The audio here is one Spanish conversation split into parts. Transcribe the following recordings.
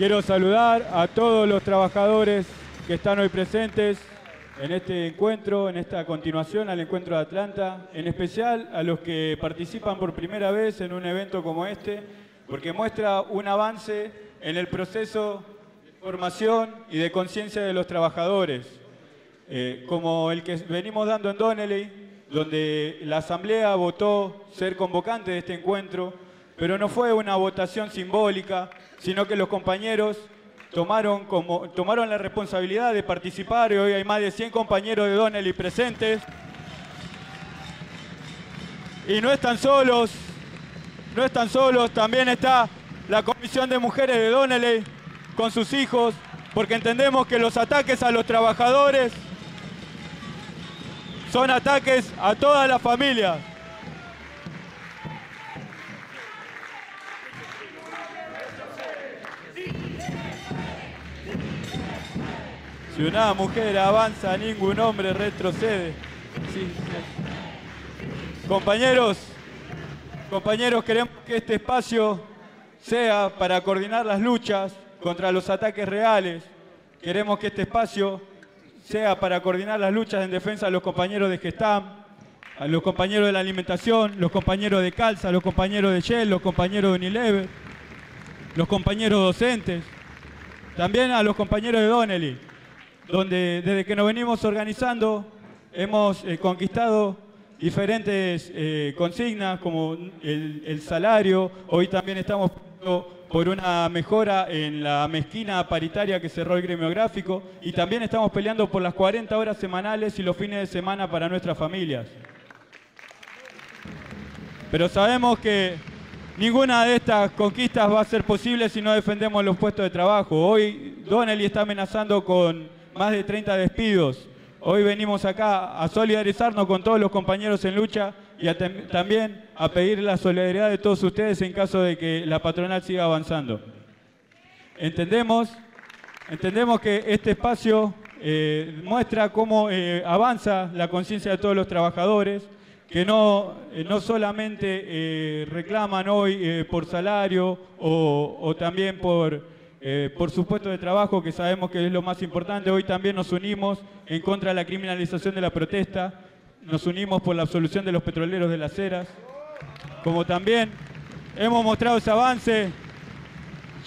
Quiero saludar a todos los trabajadores que están hoy presentes en este encuentro, en esta continuación al encuentro de Atlanta, en especial a los que participan por primera vez en un evento como este, porque muestra un avance en el proceso de formación y de conciencia de los trabajadores, eh, como el que venimos dando en Donnelly, donde la Asamblea votó ser convocante de este encuentro, pero no fue una votación simbólica, sino que los compañeros tomaron, como, tomaron la responsabilidad de participar y hoy hay más de 100 compañeros de Donnelly presentes. Y no están solos, no están solos, también está la Comisión de Mujeres de Donnelly con sus hijos, porque entendemos que los ataques a los trabajadores son ataques a toda la familia. Si una mujer avanza, ningún hombre retrocede. Compañeros, compañeros, queremos que este espacio sea para coordinar las luchas contra los ataques reales. Queremos que este espacio sea para coordinar las luchas en defensa de los compañeros de Gestam, a los compañeros de la alimentación, los compañeros de Calza, los compañeros de Shell, los compañeros de Unilever, los compañeros docentes, también a los compañeros de Donnelly, donde desde que nos venimos organizando hemos eh, conquistado diferentes eh, consignas como el, salario, hoy también estamos por una mejora en la mezquina paritaria que cerró el gremio gráfico y también estamos peleando por las 40 horas semanales y los fines de semana para nuestras familias. Pero sabemos que ninguna de estas conquistas va a ser posible si no defendemos los puestos de trabajo. Hoy Donnelly está amenazando con más de 30 despidos. Hoy venimos acá a solidarizarnos con todos los compañeros en lucha y también a pedir la solidaridad de todos ustedes en caso de que la patronal siga avanzando. Entendemos, entendemos que este espacio eh, muestra cómo eh, avanza la conciencia de todos los trabajadores, que no, eh, no solamente reclaman hoy por salario o, o también por, por su puesto de trabajo, que sabemos que es lo más importante, hoy también nos unimos en contra de la criminalización de la protesta, nos unimos por la absolución de los petroleros de las eras, como también hemos mostrado ese avance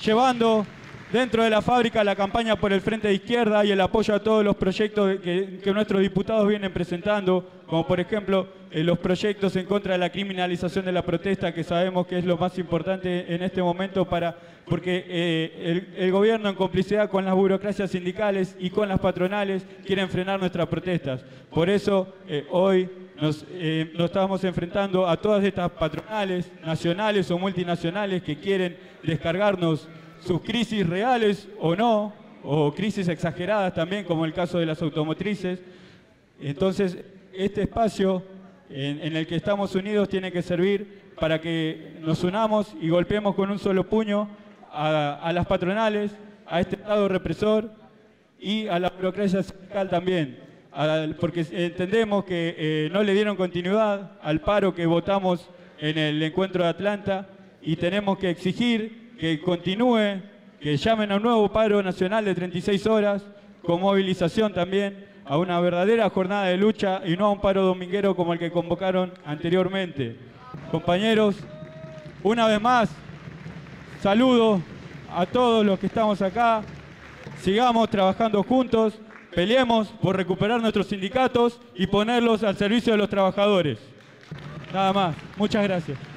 llevando dentro de la fábrica la campaña por el Frente de Izquierda y el apoyo a todos los proyectos que, nuestros diputados vienen presentando, como por ejemplo eh, los proyectos en contra de la criminalización de la protesta, que sabemos que es lo más importante en este momento para porque eh, el, gobierno en complicidad con las burocracias sindicales y con las patronales quieren frenar nuestras protestas. Por eso eh, hoy nos, nos estamos enfrentando a todas estas patronales nacionales o multinacionales que quieren descargarnos sus crisis reales o no, o crisis exageradas también, como el caso de las automotrices. Entonces, este espacio en, el que estamos unidos tiene que servir para que nos unamos y golpeemos con un solo puño a, las patronales, a este Estado represor y a la burocracia sindical también, porque entendemos que eh, no le dieron continuidad al paro que votamos en el encuentro de Atlanta y tenemos que exigir que continúe, que llamen a un nuevo paro nacional de 36 horas, con movilización también, a una verdadera jornada de lucha y no a un paro dominguero como el que convocaron anteriormente. Compañeros, una vez más, saludo a todos los que estamos acá, sigamos trabajando juntos, peleemos por recuperar nuestros sindicatos y ponerlos al servicio de los trabajadores. Nada más, muchas gracias.